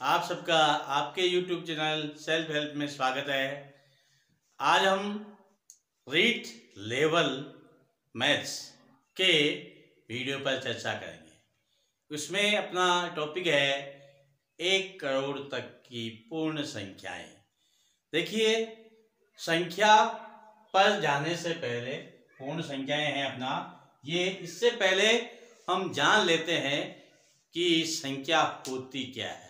आप सबका आपके YouTube चैनल सेल्फ हेल्प में स्वागत है। आज हम रीट लेवल मैथ्स के वीडियो पर चर्चा करेंगे। उसमें अपना टॉपिक है एक करोड़ तक की पूर्ण संख्याएँ। देखिए, संख्या पर जाने से पहले, पूर्ण संख्याएँ हैं अपना, ये इससे पहले हम जान लेते हैं कि संख्या होती क्या है।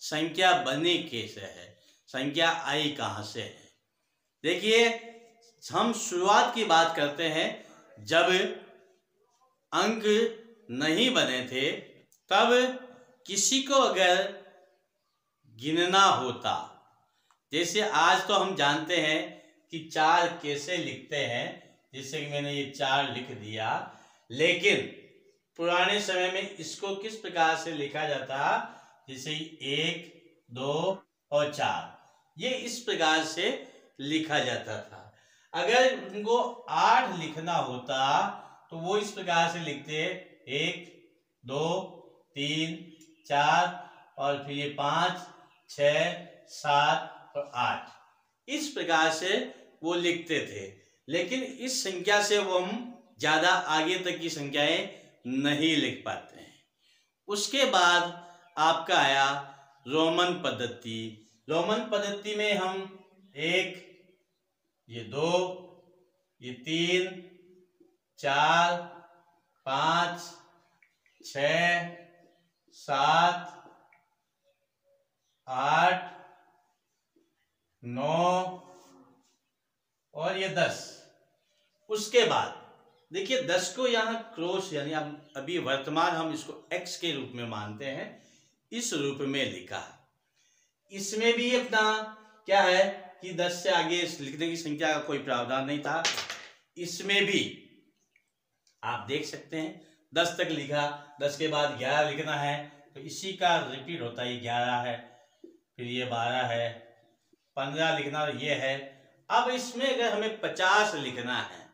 संख्या बनी कैसे है? संख्या आई कहाँ से है? देखिए, हम शुरुआत की बात करते हैं, जब अंक नहीं बने थे, तब किसी को अगर गिनना होता। जैसे आज तो हम जानते हैं कि चार कैसे लिखते हैं, जैसे कि मैंने ये चार लिख दिया, लेकिन पुराने समय में इसको किस प्रकार से लिखा जाता? जैसे एक, दो और चार। ये इस प्रकार से लिखा जाता था। अगर उनको आठ लिखना होता तो वो इस प्रकार से लिखते, एक, दो, तीन, चार और फिर ये पाँच छ सात और आठ। इस प्रकार से वो लिखते थे। लेकिन इस संख्या से वो हम ज़्यादा आगे तक की संख्याएँ नहीं लिख पाते हैं। उसके बाद आपका आया रोमन पद्धति। रोमन पद्धति में हम एक, ये दो, ये तीन, चार, पाँच छ सात, आठ, नौ और ये दस। उसके बाद, देखिए दस को यहाँ क्रॉस, यानी हम अभी वर्तमान हम इसको एक्स के रूप में मानते हैं। इस रूप में लिखा इसमें भी अपना क्या है कि दस से आगे लिखने की संख्या का कोई प्रावधान नहीं था। इसमें भी आप देख सकते हैं, दस तक लिखा, दस के बाद ग्यारह लिखना है तो इसी का रिपीट होता है, ग्यारह है, फिर ये बारह है, पंद्रह लिखना ये है। अब इसमें अगर हमें पचास लिखना है,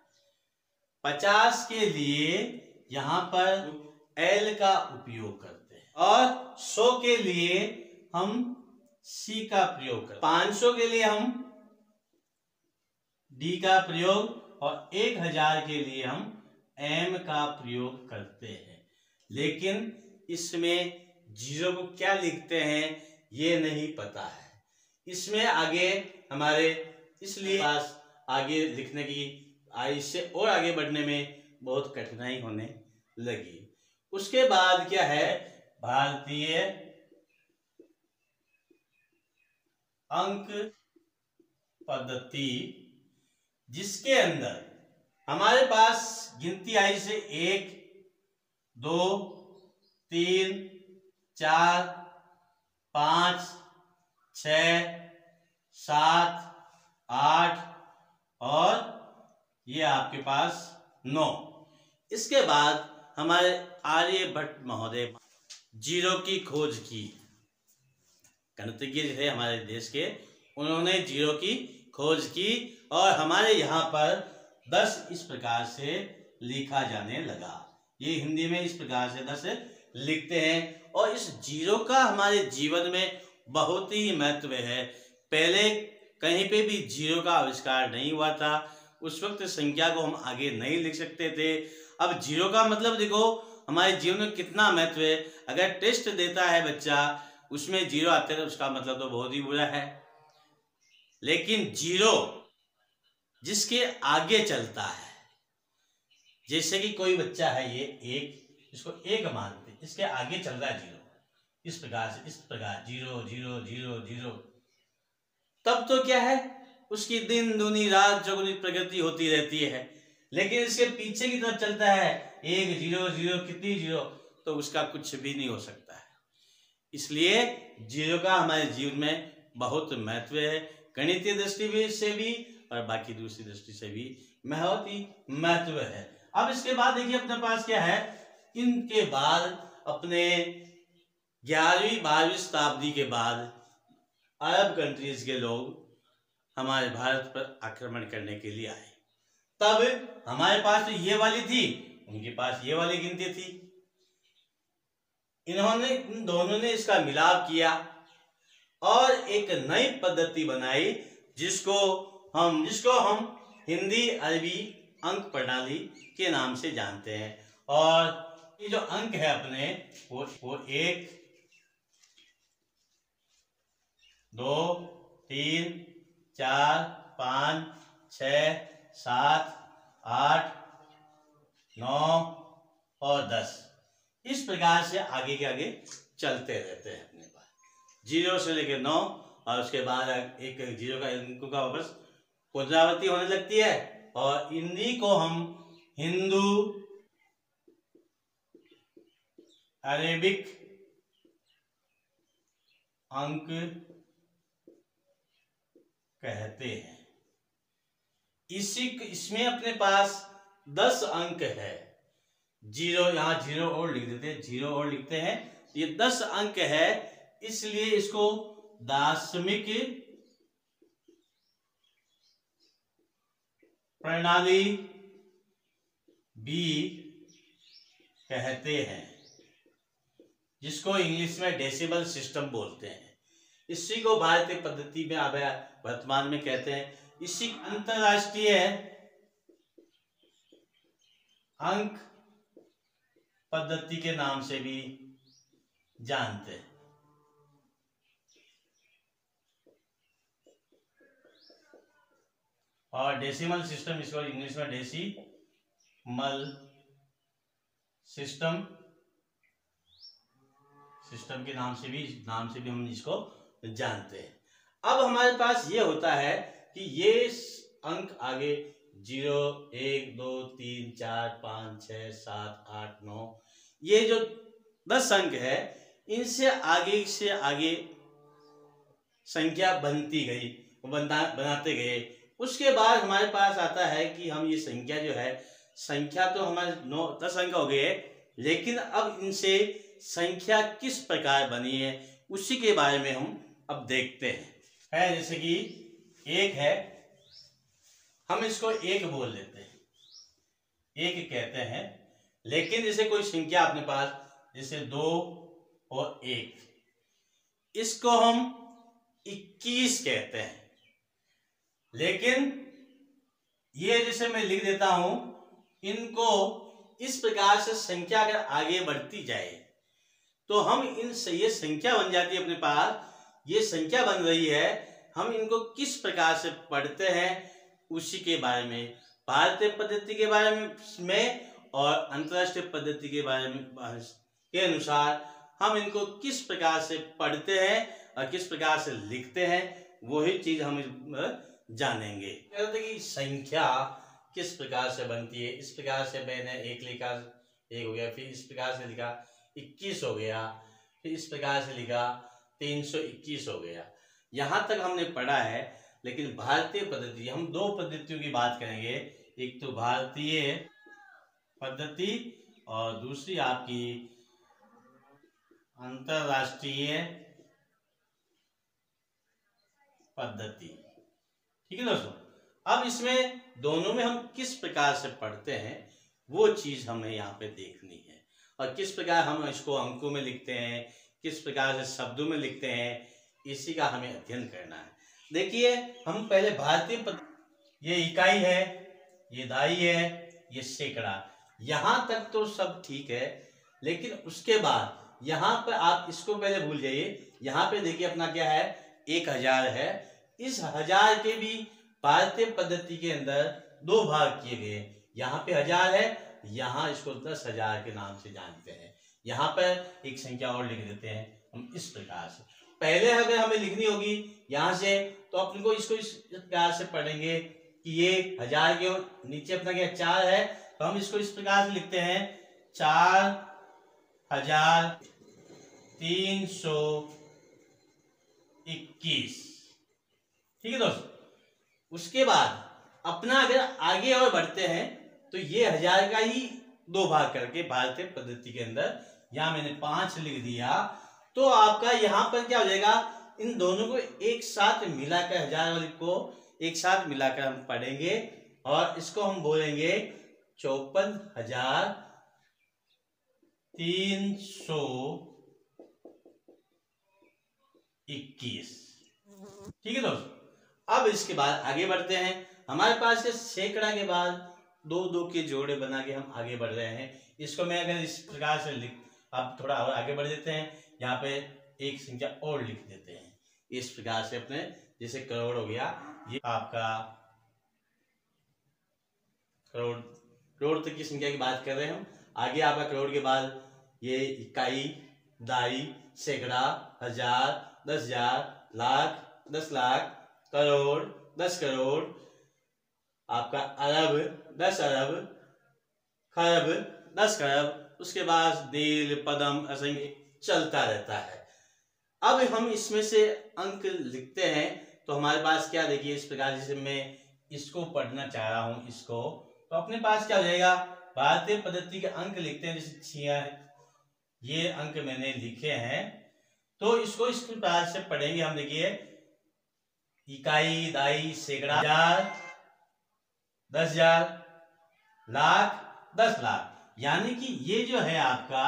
पचास के लिए यहाँ पर एल का उपयोग करते हैं और सौ के लिए हम सी का प्रयोग करते पाँच सौ के लिए हम डी का प्रयोग और एक हज़ार के लिए हम एम का प्रयोग करते हैं। लेकिन इसमें ज़ीरो को क्या लिखते हैं, ये नहीं पता है। इसमें आगे हमारे इसलिए पास आगे लिखने की इससे और आगे बढ़ने में बहुत कठिनाई होने लगी। उसके बाद क्या है भारतीय अंक पद्धति, जिसके अंदर हमारे पास गिनती आई से एक, दो, तीन, चार, पाँच, छ, सात, आठ और ये आपके पास नौ। इसके बाद हमारे आर्यभट्ट महोदय ज़ीरो की खोज की। गणतज्ञ थे हमारे देश के, उन्होंने ज़ीरो की खोज की और हमारे यहाँ पर दस इस प्रकार से लिखा जाने लगा। ये हिंदी में इस प्रकार से दस लिखते हैं और इस ज़ीरो का हमारे जीवन में बहुत ही महत्व है। पहले कहीं पे भी ज़ीरो का आविष्कार नहीं हुआ था। उस वक्त संख्या को हम आगे नहीं लिख सकते थे। अब ज़ीरो का मतलब देखो हमारे जीवन में कितना महत्व है? अगर टेस्ट देता है बच्चा, उसमें ज़ीरो आते हैं तो उसका मतलब तो बहुत ही बुरा है। लेकिन ज़ीरो जिसके आगे चलता है, जैसे कि कोई बच्चा है ये एक इसको एक मानते इसके आगे चल रहा है ज़ीरो, इस प्रकार से, इस प्रकार, ज़ीरो ज़ीरो ज़ीरो ज़ीरो। तब तो क्या है? उसकी दिन, दुनी, रात चौगुनी प्रगति होती रहती है। लेकिन इसके पीछे की तरफ़ चलता है, एक ज़ीरो ज़ीरो, कितनी ज़ीरो तो उसका कुछ भी नहीं हो सकता है। इसलिए ज़ीरो का हमारे जीवन में बहुत महत्व है, गणितीय दृष्टि से भी और बाकी दूसरी दृष्टि से भी बहुत ही महत्व है। अब इसके बाद देखिए अपने पास क्या है, इनके बाद अपने ग्यारहवीं, बारहवीं शताब्दी के बाद अरब कंट्रीज़ के लोग हमारे भारत पर आक्रमण करने के लिए आए। तब हमारे पास तो ये वाली थी, उनके पास ये वाली गिनती थी। इन्होंने, इन दोनों ने इसका मिलाप किया और एक नई पद्धति बनाई, जिसको हम जिसको हम हिंदी अरबी अंक प्रणाली के नाम से जानते हैं। और ये जो अंक है अपने, वो वो एक, दो, तीन, चार, पाँच छ सात, आठ, नौ और दस। इस प्रकार से आगे के आगे चलते रहते हैं अपने पास। ज़ीरो से लेकर नौ और उसके बाद एक ज़ीरो का अंकों का वापस पुनरावृत्ति होने लगती है और इन्हीं को हम हिंदू, अरेबिक, अंक कहते हैं। इसी इसमें अपने पास दस अंक है। ज़ीरो, यहाँ ज़ीरो और लिख देते हैं, ज़ीरो और लिखते हैं। ये दस अंक है, इसलिए इसको दार्शनिक प्रणाली बी कहते हैं, जिसको इंग्लिश में डेसिबल सिस्टम बोलते हैं। इसी को भारतीय पद्धति में अब वर्तमान में कहते हैं। इसी अंतरराष्ट्रीय अंक पद्धति के नाम से भी जानते हैं। और डेसिमल सिस्टम इसको इंग्लिश में डेसी मल सिस्टम सिस्टम के नाम से भी, नाम से भी हम इसको जानते हैं। अब हमारे पास ये होता है कि ये अंक आगे ज़ीरो, एक, दो, तीन, चार, पाँच छ सात, आठ, नौ, ये जो दस अंक है, इनसे आगे से आगे संख्या बनती गई बना बनाते गए। उसके बाद हमारे पास आता है कि हम ये संख्या जो है, संख्या तो हमारे नौ, दस अंक हो गए, लेकिन अब इनसे संख्या किस प्रकार बनी है, उसी के बारे में हम अब देखते हैं। है, जैसे कि एक है, हम इसको एक बोल देते हैं। एक कहते हैं, लेकिन जैसे कोई संख्या अपने पास, जैसे दो और एक। इसको हम इक्कीस कहते हैं। लेकिन ये जैसे मैं लिख देता हूँ, इनको इस प्रकार से संख्या अगर आगे बढ़ती जाए तो हम इन ये संख्या बन जाती है अपने पास। ये संख्या बन रही है हम इनको किस प्रकार से पढ़ते हैं, उसी के बारे में, भारतीय पद्धति के बारे में और अंतरराष्ट्रीय पद्धति के बारे में के अनुसार हम इनको किस प्रकार से पढ़ते हैं और किस प्रकार से लिखते हैं, वही चीज़ हम जानेंगे। कि संख्या किस प्रकार से बनती है, इस प्रकार से मैंने एक लिखा, एक हो गया, फिर इस प्रकार से लिखा, इक्कीस हो गया, फिर इस प्रकार से लिखा, तीन सौ इक्कीस हो गया। यहाँ तक हमने पढ़ा है, लेकिन भारतीय पद्धति, हम दो पद्धतियों की बात करेंगे। एक तो भारतीय पद्धति और दूसरी आपकी अंतरराष्ट्रीय पद्धति। ठीक है दोस्तों? अब इसमें दोनों में हम किस प्रकार से पढ़ते हैं, वो चीज़ हमें यहाँ पे देखनी है। और किस प्रकार हम इसको अंकों में लिखते हैं, किस प्रकार से शब्दों में लिखते हैं इसी का हमें अध्ययन करना है। देखिए, हम पहले भारतीय ये इकाई है, ये दाई है, ये सैकड़ा। यहाँ तक तो सब ठीक है, लेकिन उसके बाद यहाँ पर आप इसको पहले भूल जाइए। यहाँ पे देखिए अपना क्या है, एक हज़ार है। इस हज़ार के भी भारतीय पद्धति के अंदर दो भाग किए गए। यहाँ पे हज़ार है, यहाँ इसको दस हज़ार के नाम से जानते हैं। यहाँ पर एक संख्या और लिख देते हैं, हम इस प्रकार से। पहले अगर हमें लिखनी होगी यहाँ से तो अपन को इसको इस प्रकार से पढ़ेंगे कि ये हज़ार के नीचे अपना क्या चार है तो हम इसको इस प्रकार से लिखते हैं, चार हज़ार तीन सौ इक्कीस। ठीक है दोस्त? उसके बाद अपना अगर आगे और बढ़ते हैं तो ये हज़ार का ही दो भाग करके भारतीय पद्धति के अंदर यहाँ मैंने पाँच लिख दिया। तो आपका यहाँ पर क्या हो जाएगा? इन दोनों को एक साथ मिलाकर हज़ार को एक साथ मिलाकर हम पढ़ेंगे और इसको हम बोलेंगे चौपन हज़ार तीन सौ इक्कीस। ठीक है दोस्त? अब इसके बाद आगे बढ़ते हैं। हमारे पास ये सैकड़ा के बाद दो दो के जोड़े बना के हम आगे बढ़ रहे हैं। इसको मैं अगर इस प्रकार से लिख अब थोड़ा और आगे बढ़ देते हैं। यहाँ पे एक संख्या और लिख देते हैं। इस प्रकार से अपने, जैसे करोड़ हो गया, ये आपका करोड़ करोड़ तक की संख्या की बात कर रहे हैं हम। आगे आपका करोड़ के बाद ये इकाई दाई, सैकड़ा, हज़ार, दस हज़ार, लाख, दस लाख, करोड़, दस करोड़, आपका अरब, दस अरब, खरब, दस खरब, उसके बाद दिल, पदम, असंख्य चलता रहता है। अब हम इसमें से अंक लिखते हैं तो हमारे पास क्या देखिए, इस प्रकार जैसे मैं इसको पढ़ना चाह रहा हूँ, इसको। तो अपने पास क्या हो जाएगा? भारतीय पद्धति के अंक लिखते हैं, जैसे छिया ये अंक मैंने लिखे हैं। तो इसको इस प्रकार से पढ़ेंगे हम, देखिए। इकाई, दाई, सैकड़ा, हज़ार, दस हज़ार, लाख, दस लाख। यानी कि ये जो है आपका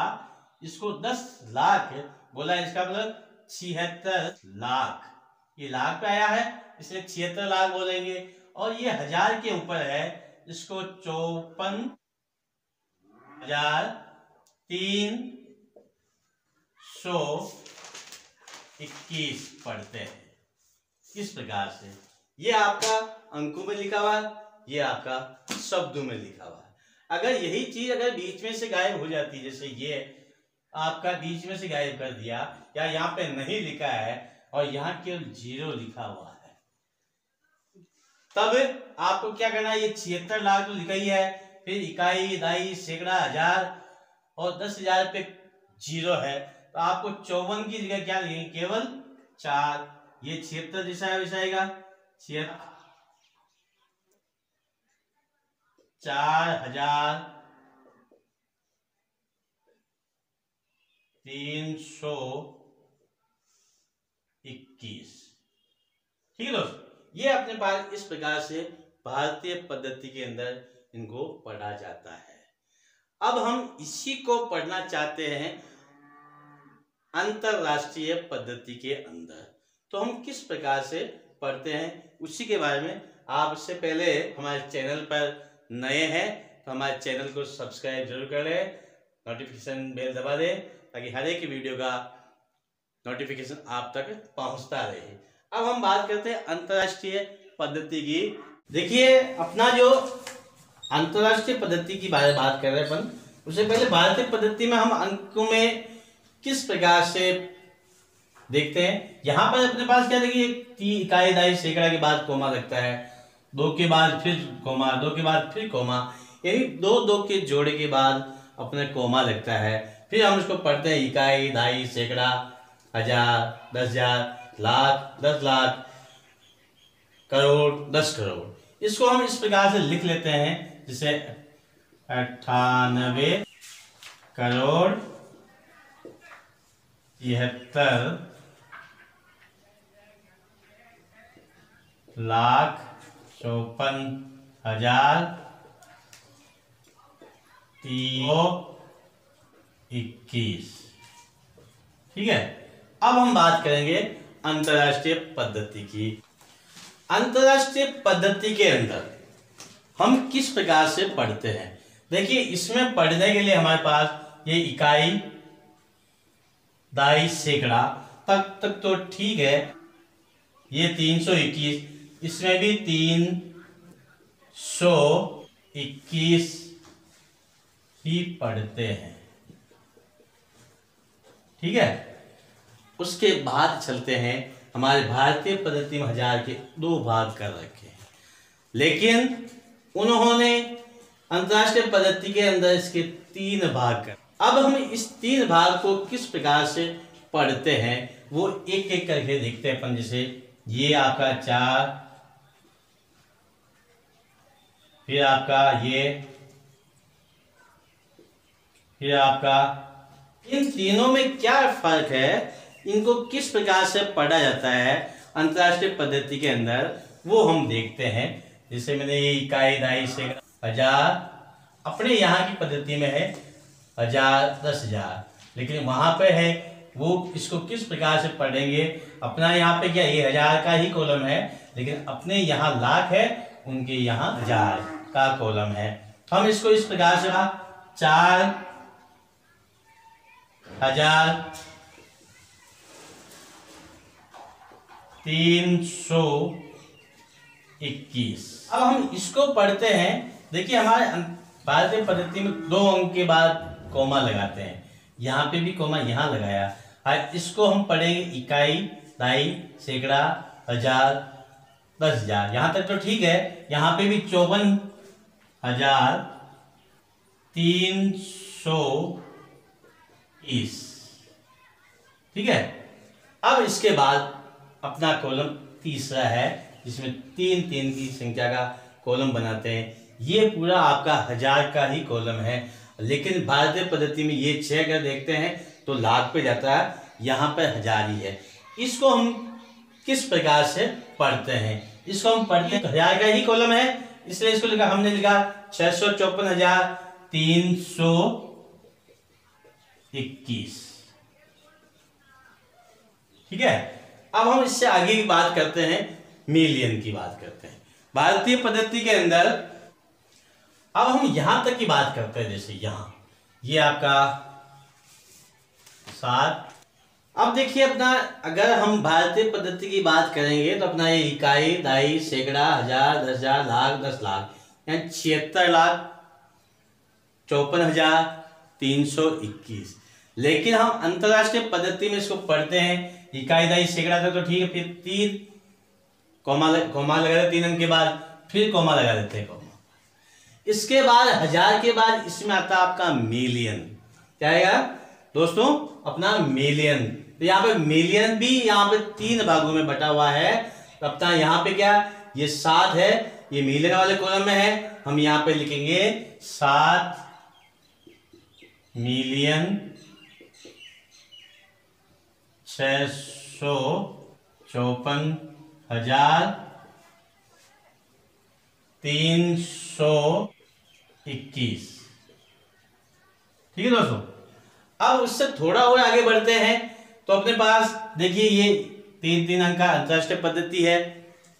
इसको दस लाख, बोला इसका मतलब छिहत्तर लाख। ये लाख पे आया है, इसलिए छिहत्तर लाख बोलेंगे। और ये हज़ार के ऊपर है, इसको चौपन हज़ार तीन सौ इक्कीस पढ़ते हैं। इस प्रकार से? ये आपका अंकों में लिखा हुआ है, ये आपका शब्दों में लिखा हुआ है। अगर यही चीज़ अगर बीच में से गायब हो जाती, जैसे ये आपका बीच में से गायब कर दिया, या यहाँ पे नहीं लिखा है, और यहाँ केवल ज़ीरो लिखा हुआ है। तब आपको क्या करना है? ये छिहत्तर लाख तो लिखा ही है। फिर इकाई, दाई सैकड़ा हज़ार, और दस हज़ार पे ज़ीरो है। तो आपको चौवन की जगह क्या लिखेंगे? केवल चार। ये छिहत्तर दिशा विषाएगा छिहत्तर, चार हज़ार तीन सौ इक्कीस। ठीक है दोस्त, ये अपने पास इस प्रकार से भारतीय पद्धति के अंदर इनको पढ़ा जाता है। अब हम इसी को पढ़ना चाहते हैं अंतरराष्ट्रीय पद्धति के अंदर। तो हम किस प्रकार से पढ़ते हैं, उसी के बारे में आप इससे पहले हमारे चैनल पर नए हैं तो हमारे चैनल को सब्सक्राइब ज़रूर करें, नोटिफिकेशन बेल दबा दें ताकि हर एक वीडियो का नोटिफिकेशन आप तक पहुँचता रहे। अब हम बात करते हैं अंतरराष्ट्रीय पद्धति की। देखिए, अपना जो अंतरराष्ट्रीय पद्धति की बारे बात कर रहे हैं उससे पहले भारतीय पद्धति में हम अंकों में किस प्रकार से देखते हैं? यहाँ पर अपने पास क्या देखिए तीन इकाई, दाई सैकड़ा के बाद कोमा लगता है। दो के बाद फिर कोमा, दो के बाद फिर कोमा। यानी दो दो के जोड़े के बाद अपने कोमा लगता है। फिर हम इसको पढ़ते हैं, इकाई, दाई, सैकड़ा, हज़ार, दस हज़ार, लाख, दस लाख, करोड़, दस करोड़। इसको हम इस प्रकार से लिख लेते हैं, जिसे अठानवे करोड़ तिहत्तर लाख चौपन हज़ार तीन इक्कीस। ठीक है? अब हम बात करेंगे अंतरराष्ट्रीय पद्धति की। अंतरराष्ट्रीय पद्धति के अंदर हम किस प्रकार से पढ़ते हैं? देखिए, इसमें पढ़ने के लिए हमारे पास ये इकाई, दाई, सैकड़ा, तक तक तो ठीक है। ये तीन सौ इक्कीस, इसमें भी तीन सौ इक्कीस ही पढ़ते हैं। ठीक है? उसके बाद चलते हैं। हमारे भारतीय पद्धति में हज़ार के दो भाग कर रखे हैं। लेकिन उन्होंने अंतरराष्ट्रीय पद्धति के अंदर इसके तीन भाग कर अब हम इस तीन भाग को किस प्रकार से पढ़ते हैं, वो एक एक करके देखते हैं अपन जैसे। ये आपका चार, फिर आपका ये, फिर आपका इन तीनों में क्या फ़र्क है? इनको किस प्रकार से पढ़ा जाता है अंतरराष्ट्रीय पद्धति के अंदर, वो हम देखते हैं। जैसे मैंने ये इकाई, दाई से हज़ार, अपने यहाँ की पद्धति में है, हज़ार, दस हज़ार। लेकिन वहाँ पे है, वो इसको किस प्रकार से पढ़ेंगे? अपना यहाँ पे क्या, ये हज़ार का ही कॉलम है, लेकिन अपने यहाँ लाख है, उनके यहाँ हज़ार का कॉलम है। हम इसको इस प्रकार से चार हज़ार तीन सौ इक्कीस। अब हम इसको पढ़ते हैं। देखिए, हमारे भारतीय पद्धति में दो अंक के बाद कोमा लगाते हैं। यहाँ पे भी कोमा यहाँ लगाया। आज इसको हम पढ़ेंगे इकाई, दाई, सैकड़ा, हज़ार, दस हज़ार। यहाँ तक तो ठीक है। यहाँ पे भी चौवन हज़ार तीन सौ इस ठीक है? अब इसके बाद अपना कॉलम तीसरा है, जिसमें तीन तीन की संख्या का कॉलम बनाते हैं। ये पूरा आपका हज़ार का ही कॉलम है, लेकिन भारतीय पद्धति में ये छह अगर देखते हैं तो लाख पे जाता है, यहाँ पर हज़ार ही है। इसको हम किस प्रकार से पढ़ते हैं? इसको हम पढ़ते हैं, हज़ार का ही कॉलम है, इसलिए इसको लिखा, हमने लिखा छह सौ चौपन हज़ार तीन सौ इक्कीस। ठीक है? अब हम इससे आगे की बात करते हैं, मिलियन की बात करते हैं। भारतीय पद्धति के अंदर, अब हम यहाँ तक की बात करते हैं, जैसे यहाँ। ये आपका सात। अब देखिए अपना, अगर हम भारतीय पद्धति की बात करेंगे तो अपना ये इकाई, दाई, सैकड़ा, हज़ार, दस हज़ार, लाख, दस लाख, यानी छिहत्तर लाख, चौपन हज़ार तीन सौ इक्कीस। लेकिन हम अंतरराष्ट्रीय पद्धति में इसको पढ़ते हैं, इकाई दाई सैकड़ा था तो ठीक है, फिर तीन कौमा लगा देते तीन अंक के बाद फिर कौमा लगा देते हैं कौमा। इसके बाद, हज़ार के बाद इसमें आता है आपका मिलियन क्या आएगा? दोस्तों, अपना मिलियन तो यहाँ पे मिलियन भी यहाँ पे तीन भागों में बटा हुआ है। तो अपना यहाँ पे क्या? ये सात है, ये मिलियन वाले कॉलम में है। हम यहाँ पे लिखेंगे सात मिलियन छ सौ चौपन हज़ार तीन सौ इक्कीस। ठीक है दोस्तों? अब उससे थोड़ा और आगे बढ़ते हैं। तो अपने पास देखिए ये तीन तीन अंक का अंतरराष्ट्रीय पद्धति है।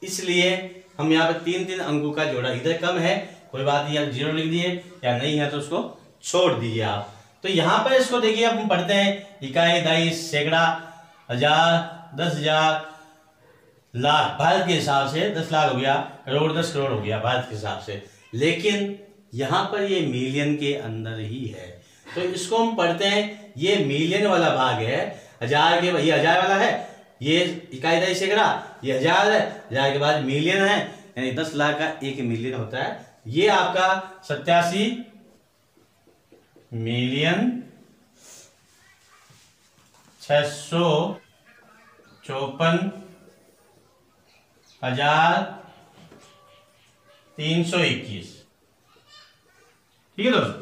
इसलिए हम यहाँ पे तीन तीन अंकों का जोड़ा इधर कम है। कोई बात नहीं या ज़ीरो लिख दिए या नहीं है तो उसको छोड़ दीजिए आप। तो यहाँ पर इसको देखिए हम पढ़ते हैं। इकाई, दाई, सैकड़ा, हज़ार, दस हज़ार, लाख। भारत के हिसाब से दस लाख हो गया, करोड़ दस करोड़ हो गया भारत के हिसाब से। लेकिन यहाँ पर ये मिलियन के अंदर ही है। तो इसको हम पढ़ते हैं। ये मिलियन वाला भाग है। हज़ार के, ये हज़ार वाला है, ये इकाई, दाई, सैकड़ा, ये हज़ार है। हज़ार के बाद मिलियन है, यानी दस लाख का एक मिलियन होता है। ये आपका सत्यासी मिलियन छ सौ चौपन हज़ार तीन सौ इक्कीस। ठीक है दोस्तों?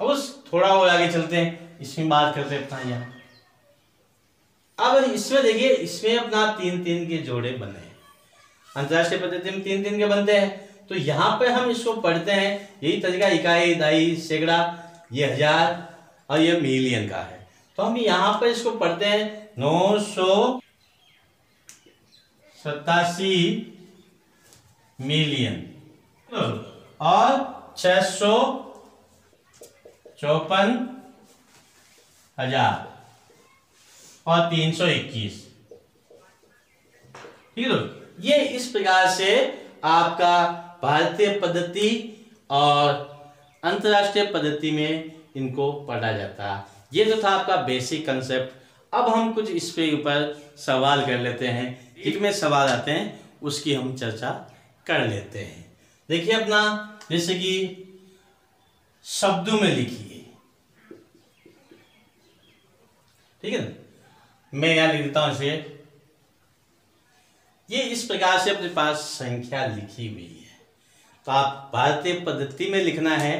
अब उस थोड़ा और आगे चलते हैं। इसमें बात करते हैं अपना यहाँ। अब इसमें देखिए, इसमें अपना तीन तीन के जोड़े बने हैं। अंतरराष्ट्रीय पद्धति में तीन तीन के बनते हैं। तो यहाँ पे हम इसको पढ़ते हैं। यही तरीका, इकाई, दाई सैकड़ा ये हज़ार और ये मिलियन का है। तो हम यहाँ पर इसको पढ़ते हैं नौ सौ सतासी मिलियन और छह सौ चौपन हज़ार और तीन सौ इक्कीस। ठीक है ये इस प्रकार से आपका भारतीय पद्धति और अंतरराष्ट्रीय पद्धति में इनको पढ़ा जाता। है ये तो था आपका बेसिक कंसेप्ट अब हम कुछ इस पे ऊपर सवाल कर लेते हैं। में सवाल आते हैं, उसकी हम चर्चा कर लेते हैं। देखिए अपना, जैसे कि शब्दों में लिखिए। ठीक है मैं यहाँ लिख देता हूँ इसे। ये इस प्रकार से अपने पास संख्या लिखी हुई तो आप भारतीय पद्धति में लिखना है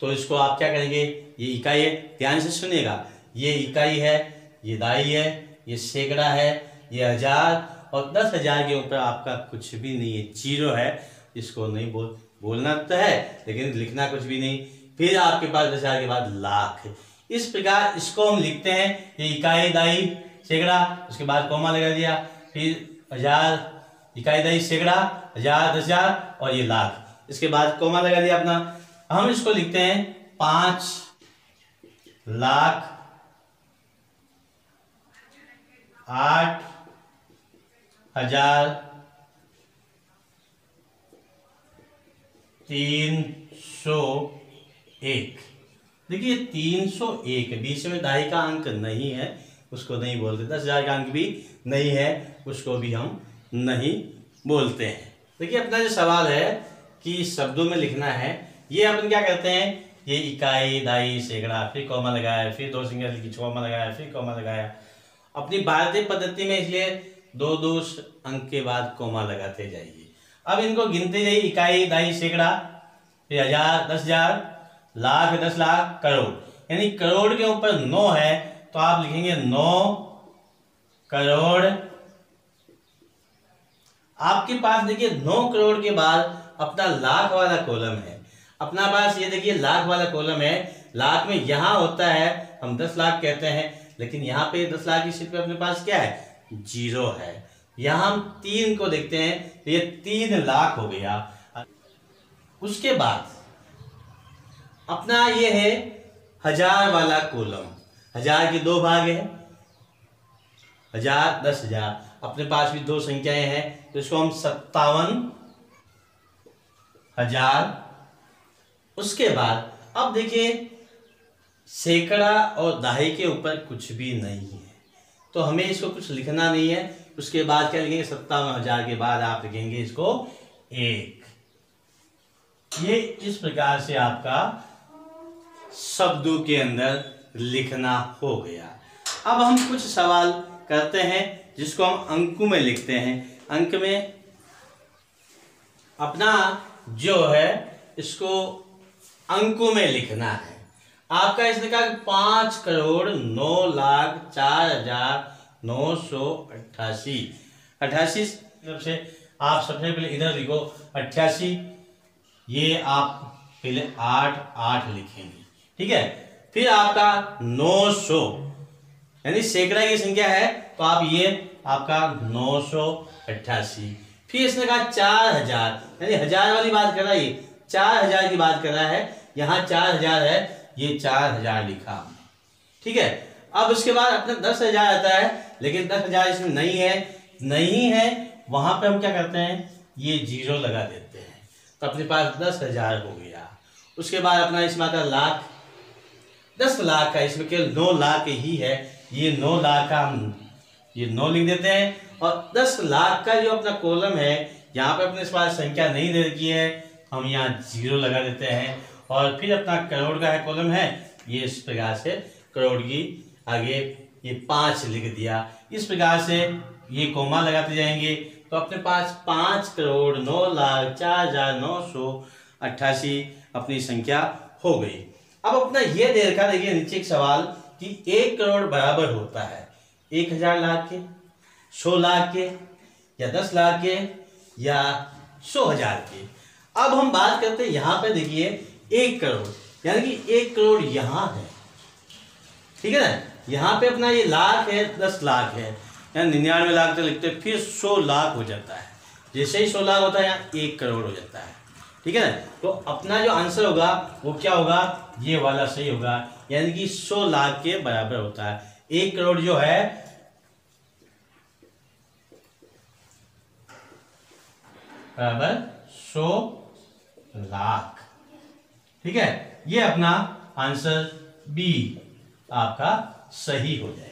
तो इसको आप क्या करेंगे? ये इकाई है, ध्यान से सुनिएगा। ये इकाई है, ये दाई है, ये सैकड़ा है, ये हज़ार, और दस हज़ार के ऊपर आपका कुछ भी नहीं है। ज़ीरो है, इसको नहीं बोल, बोलना तो है, लेकिन लिखना कुछ भी नहीं। फिर आपके पास दस हज़ार के बाद लाख इस प्रकार इसको हम लिखते हैं, ये इकाई, दाई सैकड़ा उसके बाद कोमा लगा दिया। फिर हज़ार, इकाई, दाई सैकड़ा हज़ार, दस हज़ार, और ये लाख। इसके बाद कोमा लगा दिया अपना। हम इसको लिखते हैं पाँच लाख आठ हज़ार तीन सौ एक। देखिए, तीन सौ एक बीच में दाई का अंक नहीं है, उसको नहीं बोलते। दस हज़ार का अंक भी नहीं है, उसको भी हम नहीं बोलते हैं। देखिए, अपना जो सवाल है कि शब्दों में लिखना है। ये अपन क्या करते हैं? ये इकाई, दाई, सैकड़ा, फिर कौमा लगाया, फिर दो सिंगल की कौमा लगाया, फिर कौमा लगाया। अपनी भारतीय पद्धति में इसलिए दो दो अंक के बाद कोमा लगाते जाइए। अब इनको गिनते जाइए, इकाई, दाई, सैकड़ा, फिर हज़ार, दस हज़ार, लाख, दस लाख, करोड़। यानी करोड़ के ऊपर नौ है तो आप लिखेंगे नौ करोड़। आपके पास देखिए, नौ करोड़ के बाद अपना लाख वाला कॉलम है। अपना पास ये देखिए, लाख वाला कॉलम है। लाख में यहाँ होता है, हम दस लाख कहते हैं, लेकिन यहाँ पे दस लाख की सीट पे अपने पास क्या है? ज़ीरो है। यहाँ हम तीन को देखते हैं तो ये तीन लाख हो गया। उसके बाद अपना ये है हज़ार वाला कॉलम। हज़ार के दो भाग है। हज़ार, दस हज़ार। अपने पास भी दो संख्याएँ हैं तो इसको हम सत्तावन हज़ार। उसके बाद, अब देखिए, सैकड़ा और दाही के ऊपर कुछ भी नहीं है। तो हमें इसको कुछ लिखना नहीं है। उसके बाद क्या लिखेंगे? सत्तावन हज़ार के बाद आप लिखेंगे इसको एक। ये इस प्रकार से आपका शब्दों के अंदर लिखना हो गया। अब हम कुछ सवाल करते हैं, जिसको हम अंकों में लिखते हैं। अंक में अपना जो है, इसको अंकों में लिखना है। आपका इसने कहा पाँच करोड़ नौ लाख चार हज़ार नौ सौ अट्ठासी। अट्ठासी से आप सबसे पहले इधर लिखो, अट्ठासी, ये आप पहले आठ आठ लिखेंगे। ठीक है? फिर आपका 900 यानी सैकड़ा की संख्या है तो आप ये, आपका नौ सौ अट्ठासी। फिर इसने कहा, चार हज़ार। यानी हज़ार वाली बात कर रहा है ये। चार हज़ार की बात कर रहा है। यहाँ चार हज़ार है, ये चार हज़ार लिखा ठीक है? अब उसके बाद अपना दस हज़ार आता है, लेकिन दस हज़ार इसमें नहीं है। नहीं है, वहाँ पे हम क्या करते हैं? ये ज़ीरो लगा देते हैं। तो अपने पास दस हज़ार हो गया। उसके बाद अपना इसमें आता लाख। दस लाख का, इसमें केवल नौ लाख ही है। ये नौ लाख का हम ये नौ लिख देते हैं और दस लाख का जो अपना कॉलम है, यहाँ पे अपने पास संख्या नहीं दे रखी है, हम यहाँ ज़ीरो लगा देते हैं और फिर अपना करोड़ का है कॉलम है, ये इस प्रकार से करोड़ की आगे ये पाँच लिख दिया। इस प्रकार से ये कोमा लगाते जाएँगे। तो अपने पास पाँच करोड़, नौ लाख, चार हज़ार नौ सौ अट्ठासी अपनी संख्या हो गई। अब अपना ये दे रखा देखिए, नीचे एक सवाल कि एक करोड़ बराबर होता है। एक हज़ार लाख के, सौ लाख के, या दस लाख के, या सौ हज़ार के। अब हम बात करते हैं यहाँ पे देखिए, एक करोड़, यानी कि एक करोड़ यहाँ है। ठीक है ना? यहाँ पे अपना ये लाख है, दस लाख है। यानी निन्यानवे लाख तो लिखते हैं, फिर सौ लाख हो जाता है। जैसे ही सौ लाख होता है, यहाँ एक करोड़ हो जाता है। ठीक है ना? तो अपना जो आंसर होगा, वो क्या होगा? ये वाला सही होगा। यानी कि सौ लाख के बराबर होता है। एक करोड़ जो है, बराबर सो लाख। ठीक है? ये अपना आंसर बी आपका सही हो जाएगा।